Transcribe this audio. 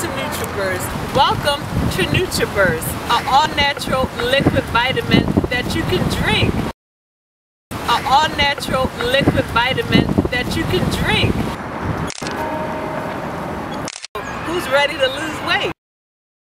to NutriBurst. Welcome to NutriBurst, an all-natural liquid vitamin that you can drink. An all-natural liquid vitamin that you can drink. Who's ready to lose weight?